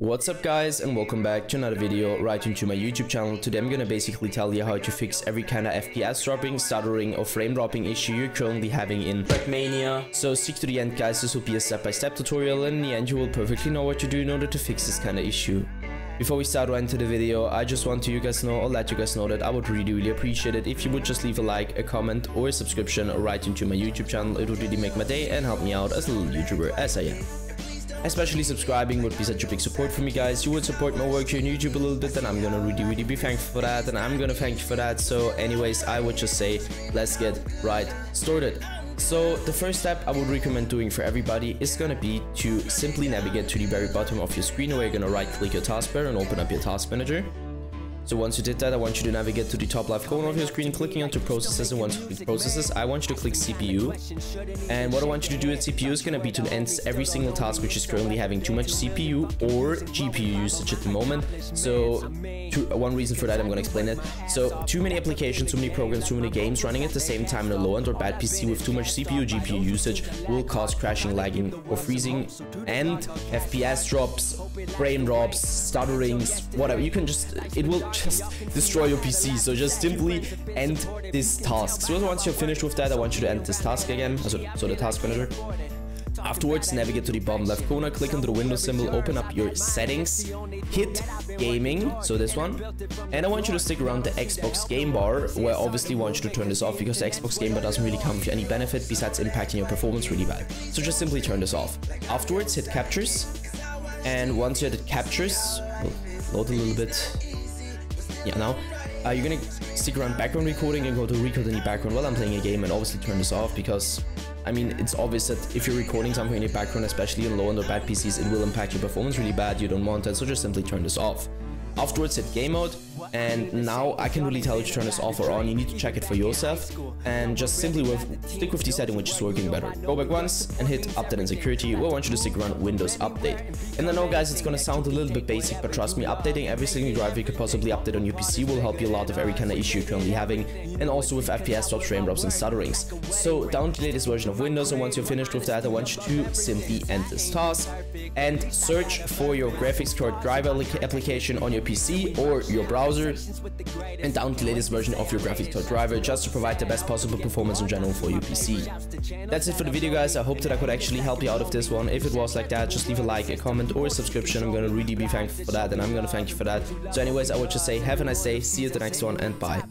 What's up guys and welcome back to another video right into my YouTube channel. Today I'm gonna basically tell you how to fix every kind of FPS dropping, stuttering or frame dropping issue you're currently having in Trackmania. So stick to the end guys, this will be a step-by-step -step tutorial and in the end you will perfectly know what to do in order to fix this kind of issue. Before we start right into the video, I just want to you guys know or let you guys know that I would really really appreciate it if you would just leave a like, a comment or a subscription right into my YouTube channel. It would really make my day and help me out as a little YouTuber as I am. Especially subscribing would be such a big support for me guys. You would support my work here on YouTube a little bit and I'm gonna really really be thankful for that and I'm gonna thank you for that. So anyways, I would just say let's get right started. So the first step I would recommend doing for everybody is gonna be to simply navigate to the very bottom of your screen where you're gonna right click your taskbar and open up your task manager. So once you did that, I want you to navigate to the top left corner of your screen, clicking onto processes, and once you click processes, I want you to click CPU. And what I want you to do with CPU is going to be to end every single task which is currently having too much CPU or GPU usage at the moment. So one reason for that, I'm going to explain it. So too many applications, too many programs, too many games running at the same time in a low end or bad PC with too much CPU, GPU usage will cause crashing, lagging, or freezing, and FPS drops, frame drops, stutterings, whatever. You can just, it will just destroy your PC. So just simply end this task. So once you're finished with that, I want you to end this task again. So, so the task manager. Afterwards, navigate to the bottom left corner, click on the Windows symbol, open up your settings, hit gaming, so this one, and I want you to stick around the Xbox game bar, where obviously I want you to turn this off because the Xbox game bar doesn't really come with any benefit besides impacting your performance really bad. So just simply turn this off. Afterwards, hit captures, and once you're at captures, load a little bit, yeah, now uh, you're gonna stick around background recording and go to record the background while I'm playing a game and obviously turn this off because I mean, it's obvious that if you're recording something in the background, especially on low-end or bad PCs, it will impact your performance really bad. You don't want that, so just simply turn this off. Afterwards, hit game mode, and now I can really tell you to turn this off or on. You need to check it for yourself, and just simply with, stick with the setting which is working better. Go back once and hit update and security. We want you to stick around Windows Update. And I know, guys, it's gonna sound a little bit basic, but trust me, updating every single driver you could possibly update on your PC will help you a lot of every kind of issue you're currently having, and also with FPS drops, frame drops, and stutterings. So download the latest version of Windows, and once you're finished with that, I want you to simply end this task and search for your graphics card driver application on your PC or your browser and download the latest version of your graphics card driver just to provide the best possible performance in general for your PC. That's it for the video guys, I hope that I could actually help you out of this one. If it was like that, just leave a like, a comment or a subscription, I'm gonna really be thankful for that and I'm gonna thank you for that. So anyways, I would just say have a nice day, see you at the next one and bye.